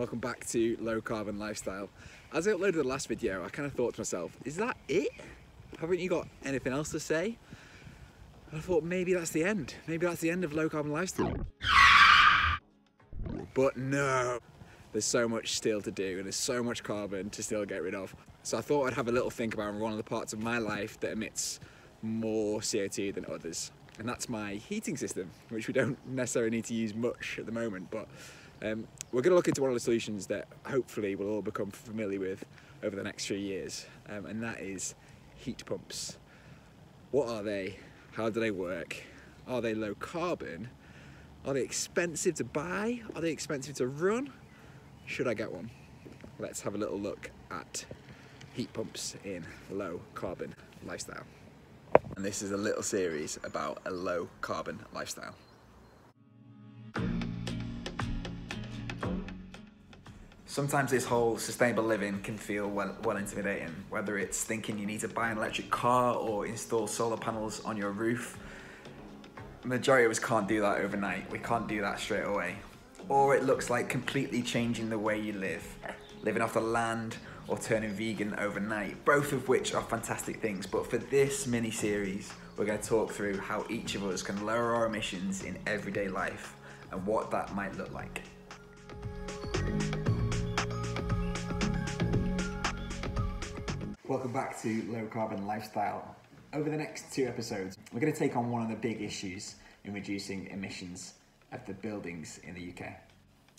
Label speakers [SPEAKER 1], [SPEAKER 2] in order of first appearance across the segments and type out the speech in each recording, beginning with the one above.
[SPEAKER 1] welcome back to Low Carbon Lifestyle. As I uploaded the last video, I kind of thought to myself, is that it? Haven't you got anything else to say? And I thought maybe that's the end. Maybe that's the end of Low Carbon Lifestyle. But no, there's so much still to do and there's so much carbon to still get rid of. So I thought I'd have a little think about one of the parts of my life that emits more CO2 than others. And that's my heating system, which we don't necessarily need to use much at the moment, but um, we're going to look into one of the solutions that hopefully we'll all become familiar with over the next few years, um, and that is heat pumps. What are they? How do they work? Are they low carbon? Are they expensive to buy? Are they expensive to run? Should I get one? Let's have a little look at heat pumps in low carbon lifestyle. And this is a little series about a low carbon lifestyle. Sometimes this whole sustainable living can feel well, well intimidating, whether it's thinking you need to buy an electric car or install solar panels on your roof. The majority of us can't do that overnight. We can't do that straight away. Or it looks like completely changing the way you live, living off the land or turning vegan overnight, both of which are fantastic things. But for this mini series, we're going to talk through how each of us can lower our emissions in everyday life and what that might look like. Welcome back to Low Carbon Lifestyle. Over the next two episodes, we're going to take on one of the big issues in reducing emissions of the buildings in the UK.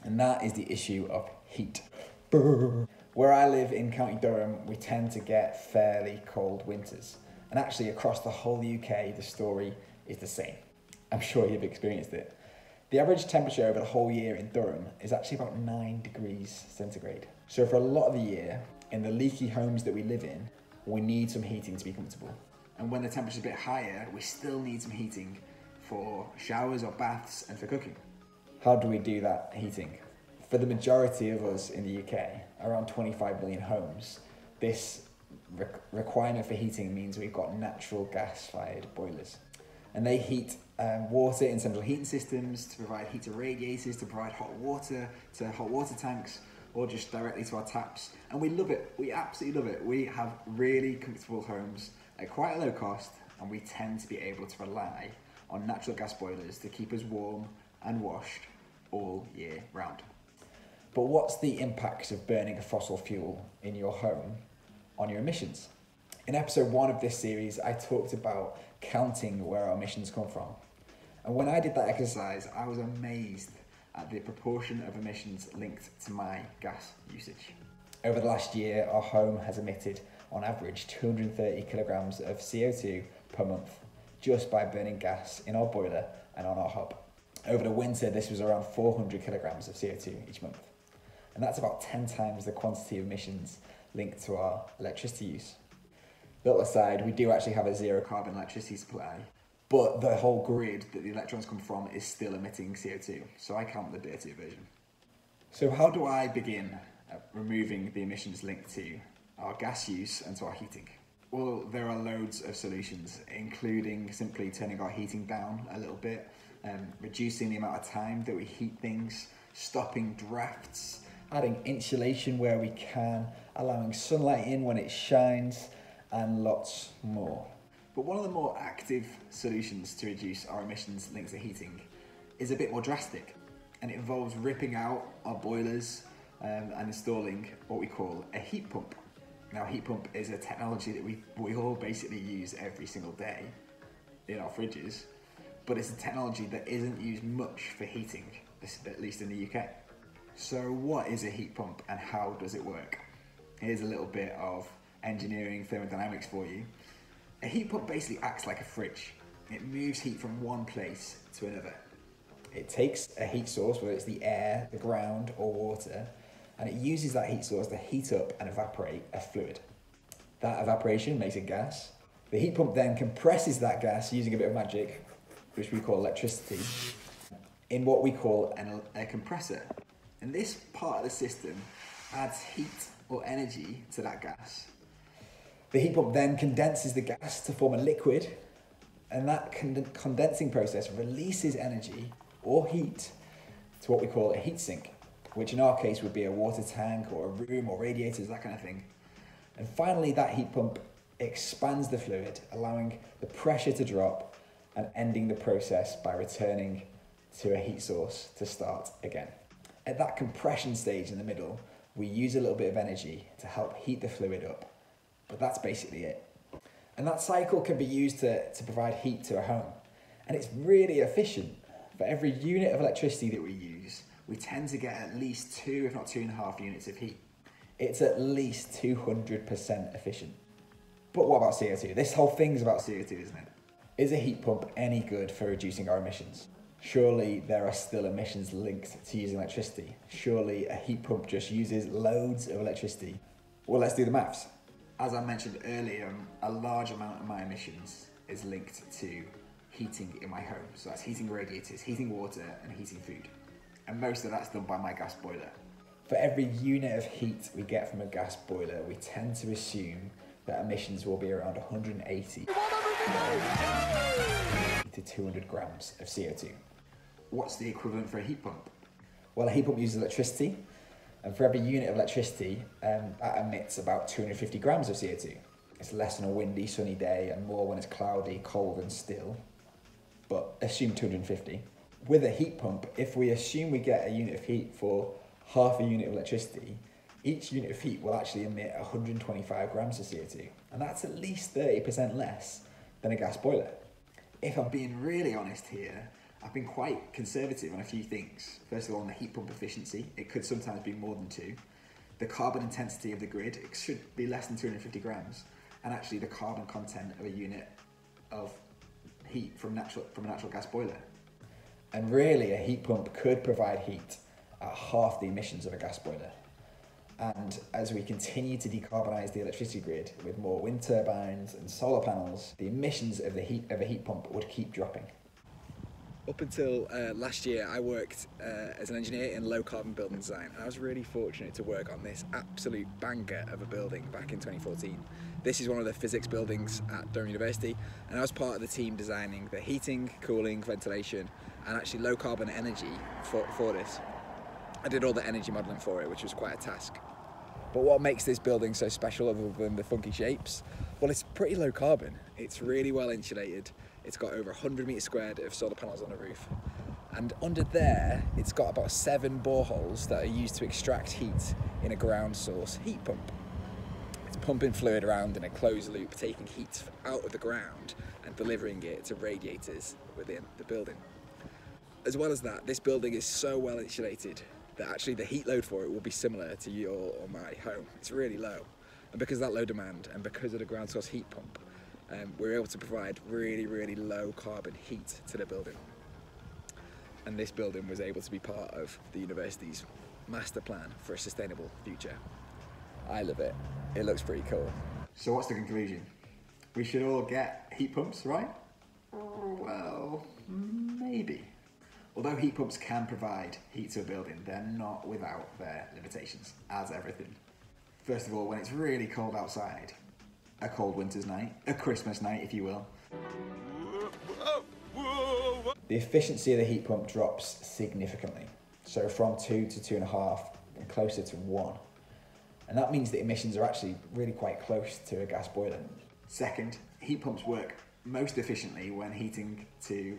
[SPEAKER 1] And that is the issue of heat. Where I live in County Durham, we tend to get fairly cold winters. And actually, across the whole UK, the story is the same. I'm sure you've experienced it. The average temperature over the whole year in Durham is actually about 9 degrees centigrade. So, for a lot of the year, in the leaky homes that we live in, we need some heating to be comfortable. And when the temperature's a bit higher, we still need some heating for showers or baths and for cooking. How do we do that heating? For the majority of us in the UK, around 25 million homes, this re- requirement for heating means we've got natural gas fired boilers. And they heat um, water in central heating systems to provide heat to radiators, to provide hot water to hot water tanks, or just directly to our taps. And we love it. We absolutely love it. We have really comfortable homes at quite a low cost, and we tend to be able to rely on natural gas boilers to keep us warm and washed all year round. But what's the impact of burning a fossil fuel in your home on your emissions? In episode one of this series, I talked about counting where our emissions come from. And when I did that exercise, I was amazed at the proportion of emissions linked to my gas usage. Over the last year, our home has emitted, on average, 230 kilograms of CO2 per month just by burning gas in our boiler and on our hob. Over the winter, this was around 400 kilograms of CO2 each month. And that's about 10 times the quantity of emissions linked to our electricity use. Little aside, we do actually have a zero carbon electricity supply, but the whole grid that the electrons come from is still emitting CO2, so I count the dirtier version. So, how do I begin removing the emissions linked to our gas use and to our heating? Well, there are loads of solutions, including simply turning our heating down a little bit, um, reducing the amount of time that we heat things, stopping drafts, adding insulation where we can, allowing sunlight in when it shines, and lots more. But one of the more active solutions to reduce our emissions linked to heating is a bit more drastic, and it involves ripping out our boilers um, and installing what we call a heat pump. Now, a heat pump is a technology that we, we all basically use every single day in our fridges, but it's a technology that isn't used much for heating, at least in the UK. So, what is a heat pump and how does it work? Here's a little bit of engineering thermodynamics for you. A heat pump basically acts like a fridge. It moves heat from one place to another. It takes a heat source, whether it's the air, the ground, or water, and it uses that heat source to heat up and evaporate a fluid. That evaporation makes a gas. The heat pump then compresses that gas using a bit of magic, which we call electricity, in what we call an, a compressor. And this part of the system adds heat or energy to that gas. The heat pump then condenses the gas to form a liquid, and that con- condensing process releases energy or heat to what we call a heat sink. which in our case would be a water tank or a room or radiators, that kind of thing. And finally, that heat pump expands the fluid, allowing the pressure to drop and ending the process by returning to a heat source to start again. At that compression stage in the middle, we use a little bit of energy to help heat the fluid up, but that's basically it. And that cycle can be used to, to provide heat to a home. And it's really efficient. For every unit of electricity that we use, we tend to get at least two, if not two and a half units of heat. It's at least 200% efficient. But what about CO2? This whole thing's about CO2, isn't it? Is a heat pump any good for reducing our emissions? Surely there are still emissions linked to using electricity. Surely a heat pump just uses loads of electricity. Well, let's do the maths. As I mentioned earlier, a large amount of my emissions is linked to heating in my home. So that's heating radiators, heating water, and heating food. And most of that's done by my gas boiler. For every unit of heat we get from a gas boiler, we tend to assume that emissions will be around 180 to 200 grams of CO2. What's the equivalent for a heat pump? Well, a heat pump uses electricity, and for every unit of electricity, um, that emits about 250 grams of CO2. It's less on a windy, sunny day, and more when it's cloudy, cold, and still. But assume 250. With a heat pump, if we assume we get a unit of heat for half a unit of electricity, each unit of heat will actually emit 125 grams of CO2, and that's at least 30% less than a gas boiler. If I'm being really honest here, I've been quite conservative on a few things. First of all, on the heat pump efficiency, it could sometimes be more than two. The carbon intensity of the grid, it should be less than 250 grams. And actually, the carbon content of a unit of heat from, natural, from a natural gas boiler. And really, a heat pump could provide heat at half the emissions of a gas boiler. And as we continue to decarbonise the electricity grid with more wind turbines and solar panels, the emissions of the heat of a heat pump would keep dropping. Up until uh, last year, I worked uh, as an engineer in low carbon building design, and I was really fortunate to work on this absolute banger of a building back in 2014. This is one of the physics buildings at Durham University, and I was part of the team designing the heating, cooling, ventilation, and actually low carbon energy for, for this. I did all the energy modelling for it, which was quite a task. But what makes this building so special other than the funky shapes? Well, it's pretty low carbon. It's really well insulated. It's got over 100 metres squared of solar panels on the roof. And under there, it's got about seven boreholes that are used to extract heat in a ground source heat pump. It's pumping fluid around in a closed loop, taking heat out of the ground and delivering it to radiators within the building. As well as that, this building is so well insulated that actually the heat load for it will be similar to your or my home. It's really low. And because of that low demand and because of the ground source heat pump, um, we're able to provide really, really low carbon heat to the building. And this building was able to be part of the university's master plan for a sustainable future. I love it. It looks pretty cool. So what's the conclusion? We should all get heat pumps, right? Well, maybe. Although heat pumps can provide heat to a building, they're not without their limitations, as everything. First of all, when it's really cold outside, a cold winter's night, a Christmas night, if you will, the efficiency of the heat pump drops significantly. So from two to two and a half, and closer to one. And that means that emissions are actually really quite close to a gas boiler. Second, heat pumps work most efficiently when heating to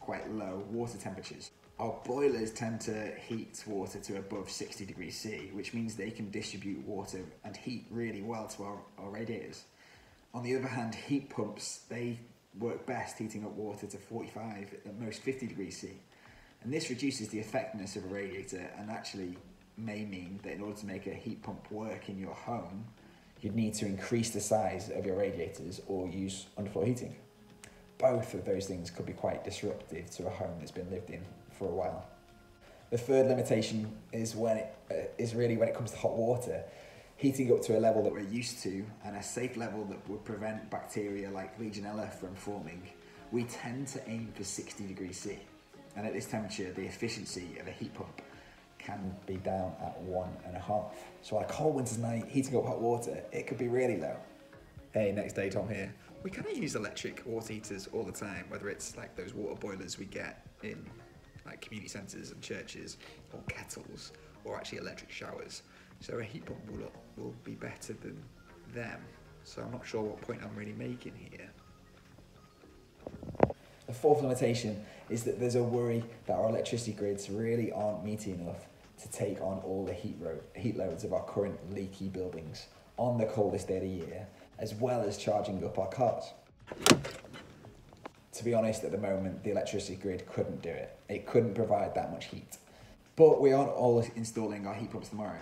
[SPEAKER 1] quite low water temperatures. Our boilers tend to heat water to above 60 degrees C, which means they can distribute water and heat really well to our, our radiators. On the other hand, heat pumps, they work best heating up water to 45, at most 50 degrees C. And this reduces the effectiveness of a radiator and actually may mean that in order to make a heat pump work in your home, you'd need to increase the size of your radiators or use underfloor heating both of those things could be quite disruptive to a home that's been lived in for a while. The third limitation is when it uh, is really when it comes to hot water, heating up to a level that we're used to and a safe level that would prevent bacteria like Legionella from forming. We tend to aim for 60 degrees C, and at this temperature, the efficiency of a heat pump can be down at one and a half. So on a cold winter's night, heating up hot water, it could be really low. Hey, next day, Tom here we kind of use electric water heaters all the time, whether it's like those water boilers we get in like community centres and churches, or kettles, or actually electric showers. So a heat pump will, will be better than them. So I'm not sure what point I'm really making here. The fourth limitation is that there's a worry that our electricity grids really aren't meaty enough to take on all the heat, ro- heat loads of our current leaky buildings on the coldest day of the year, as well as charging up our cars. To be honest, at the moment, the electricity grid couldn't do it. It couldn't provide that much heat. But we aren't all installing our heat pumps tomorrow,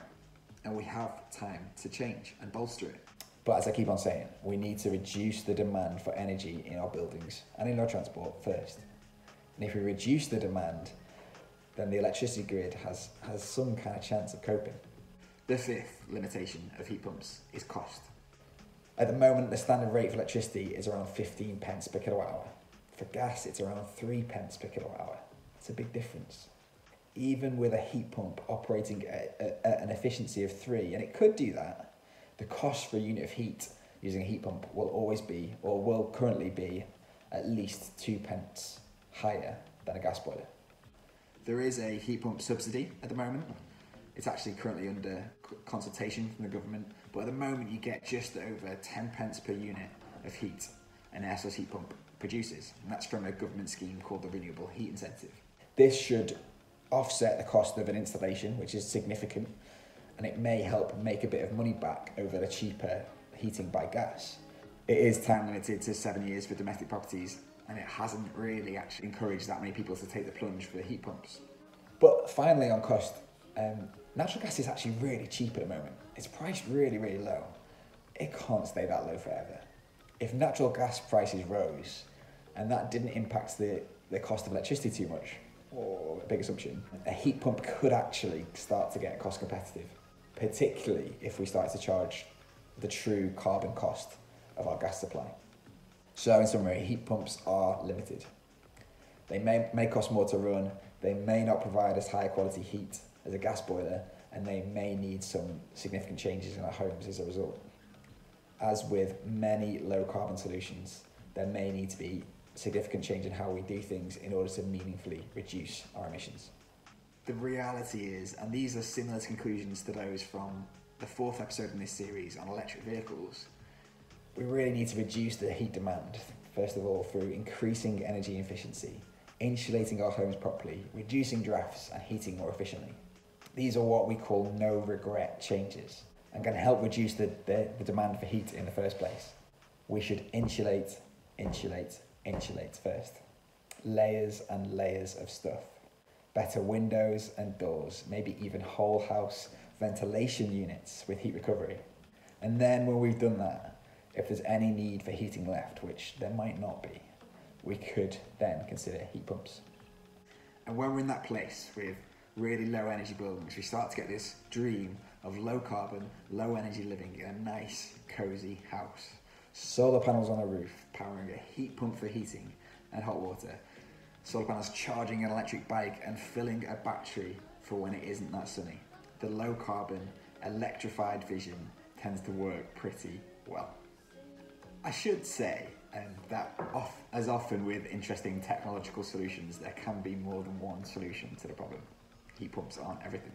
[SPEAKER 1] and we have time to change and bolster it. But as I keep on saying, we need to reduce the demand for energy in our buildings and in our transport first. And if we reduce the demand, then the electricity grid has, has some kind of chance of coping. The fifth limitation of heat pumps is cost. At the moment, the standard rate for electricity is around 15 pence per kilowatt hour. For gas, it's around 3 pence per kilowatt hour. It's a big difference. Even with a heat pump operating at, at, an efficiency of 3, and it could do that, the cost for a unit of heat using a heat pump will always be, or will currently be, at least 2 pence higher than a gas boiler. There is a heat pump subsidy at the moment. It's actually currently under consultation from the government, but at the moment you get just over 10 pence per unit of heat an air source heat pump produces, and that's from a government scheme called the Renewable Heat Incentive. This should offset the cost of an installation, which is significant, and it may help make a bit of money back over the cheaper heating by gas. It is time limited to seven years for domestic properties, and it hasn't really actually encouraged that many people to take the plunge for the heat pumps. But finally, on cost, um, natural gas is actually really cheap at the moment. It's priced really, really low. It can't stay that low forever. If natural gas prices rose and that didn't impact the, the cost of electricity too much, or a big assumption, a heat pump could actually start to get cost competitive, particularly if we start to charge the true carbon cost of our gas supply. So, in summary, heat pumps are limited. They may, may cost more to run, they may not provide as high quality heat as a gas boiler, and they may need some significant changes in our homes as a result. As with many low carbon solutions, there may need to be significant change in how we do things in order to meaningfully reduce our emissions. The reality is, and these are similar conclusions to those from the fourth episode in this series on electric vehicles, we really need to reduce the heat demand, first of all, through increasing energy efficiency, insulating our homes properly, reducing drafts, and heating more efficiently. These are what we call no regret changes and can help reduce the, the, the demand for heat in the first place. We should insulate, insulate, insulate first. Layers and layers of stuff. Better windows and doors, maybe even whole house ventilation units with heat recovery. And then when we've done that, if there's any need for heating left, which there might not be, we could then consider heat pumps. And when we're in that place with really low energy buildings, we start to get this dream of low carbon, low energy living in a nice, cozy house. Solar panels on a roof, powering a heat pump for heating and hot water. Solar panels charging an electric bike and filling a battery for when it isn't that sunny. The low carbon, electrified vision tends to work pretty well. I should say um, that off, as often with interesting technological solutions, there can be more than one solution to the problem. Heat pumps aren't everything.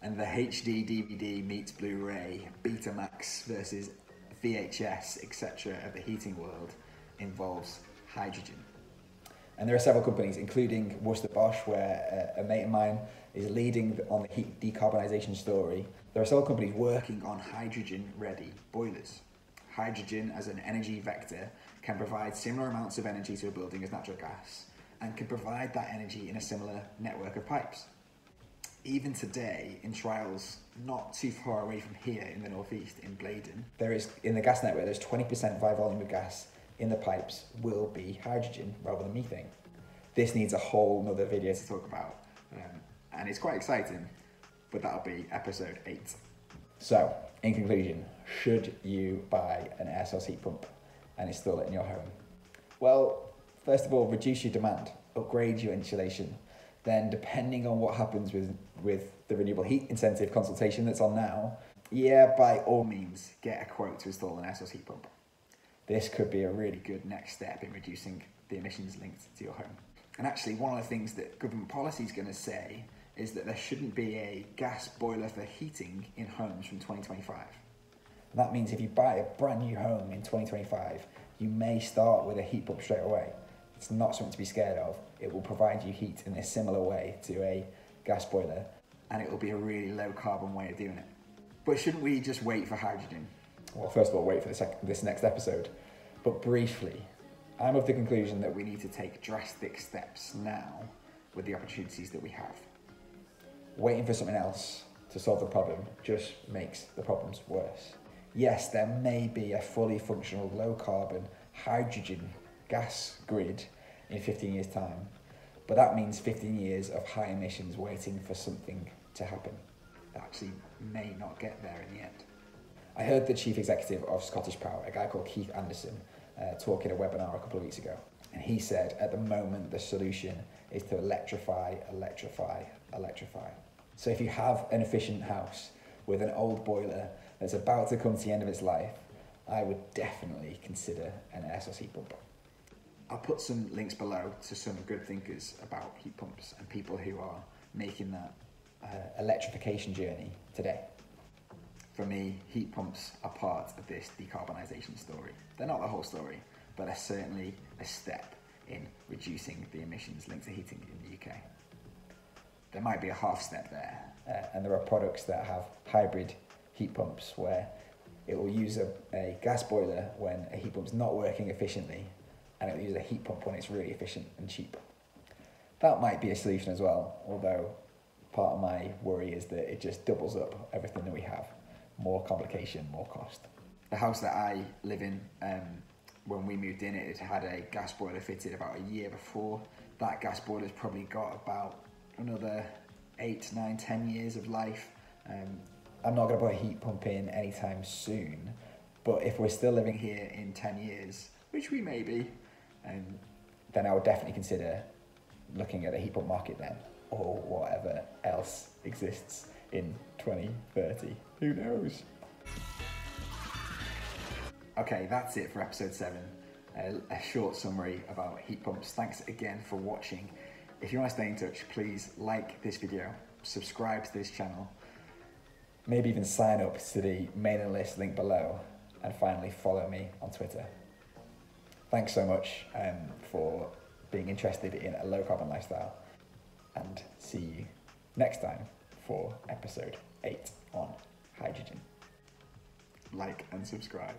[SPEAKER 1] And the HD DVD meets Blu-ray, Betamax versus VHS, etc. of the heating world involves hydrogen. And there are several companies, including Worcester Bosch, where uh, a mate of mine is leading on the heat decarbonisation story. There are several companies working on hydrogen-ready boilers hydrogen as an energy vector can provide similar amounts of energy to a building as natural gas and can provide that energy in a similar network of pipes. Even today, in trials not too far away from here in the northeast, in Blaydon, there is in the gas network, there's 20% by volume of gas in the pipes will be hydrogen rather than methane. This needs a whole nother video to talk about, um, and it's quite exciting, but that'll be episode 8. So, in conclusion, should you buy an air source heat pump and install it in your home? Well, first of all, reduce your demand, upgrade your insulation. Then, depending on what happens with, with the renewable heat incentive consultation that's on now, yeah, by all means, get a quote to install an source heat pump. This could be a really good next step in reducing the emissions linked to your home. And actually, one of the things that government policy is going to say is that there shouldn't be a gas boiler for heating in homes from 2025.
[SPEAKER 2] And that means if you buy a brand new home in 2025, you may start with a heat pump straight away. It's not something to be scared of. It will provide you heat in a similar way to a gas boiler.
[SPEAKER 1] And it will be a really low carbon way of doing it. But shouldn't we just wait for hydrogen?
[SPEAKER 2] Well, first of all, wait for this, this next episode. But briefly, I'm of the conclusion that
[SPEAKER 1] we need to take drastic steps now with the opportunities that we have.
[SPEAKER 2] Waiting for something else to solve the problem just makes the problems worse. Yes, there may be a fully functional low carbon hydrogen gas grid in 15 years' time, but that means 15 years of high emissions waiting for something to happen.
[SPEAKER 1] That actually may not get there in the end.
[SPEAKER 2] I heard the chief executive of Scottish Power, a guy called Keith Anderson, uh, talk in a webinar a couple of weeks ago. And he said at the moment the solution is to electrify, electrify, electrify. So if you have an efficient house with an old boiler that's about to come to the end of its life, I would definitely consider an air source heat pump.
[SPEAKER 1] I'll put some links below to some good thinkers about heat pumps and people who are making that
[SPEAKER 2] uh, electrification journey today.
[SPEAKER 1] For me, heat pumps are part of this decarbonisation story. They're not the whole story, but they're certainly a step in reducing the emissions linked to heating in the UK. There might be a half step there.
[SPEAKER 2] Uh, and there are products that have hybrid heat pumps where it will use a, a gas boiler when a heat pump's not working efficiently and it will use a heat pump when it's really efficient and cheap. That might be a solution as well, although part of my worry is that it just doubles up everything that we have. More complication, more cost.
[SPEAKER 1] The house that I live in, um, when we moved in, it had a gas boiler fitted about a year before. That gas boiler's probably got about another eight, nine, ten years of life. Um,
[SPEAKER 2] I'm not going to put a heat pump in anytime soon, but if we're still living here in 10 years, which we may be, um, then I would definitely consider looking at the heat pump market then, or whatever else exists in 2030. Who knows?
[SPEAKER 1] Okay, that's it for episode 7. A, a short summary about heat pumps. Thanks again for watching. If you want to stay in touch, please like this video, subscribe to this channel,
[SPEAKER 2] maybe even sign up to the mailing list link below, and finally follow me on Twitter. Thanks so much um, for being interested in a low carbon lifestyle, and see you next time for episode 8 on hydrogen.
[SPEAKER 1] Like and subscribe.